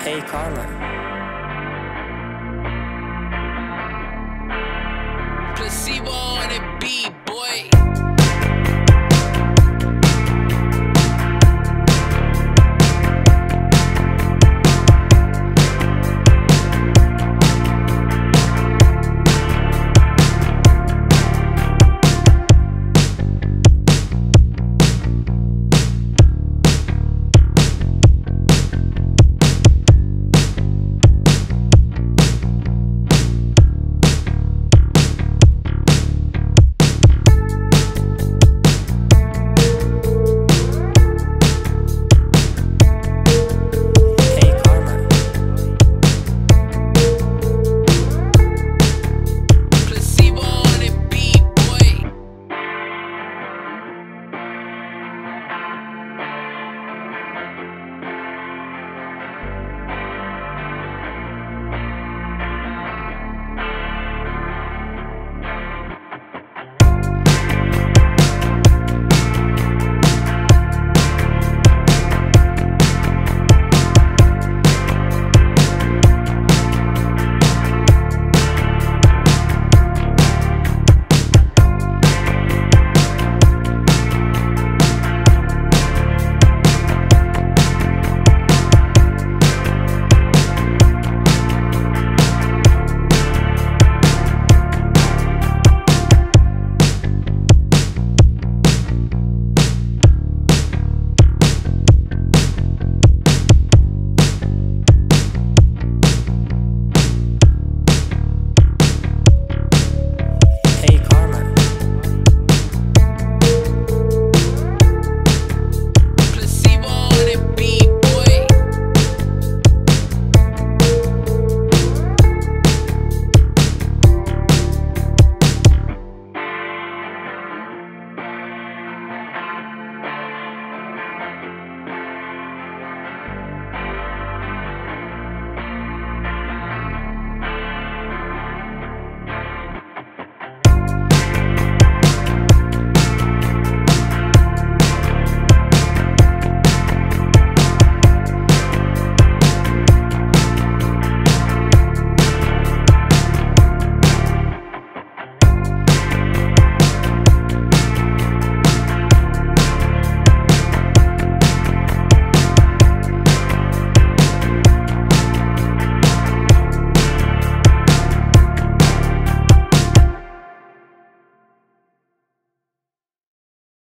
Hey Carla. Placebo on a beat, boy.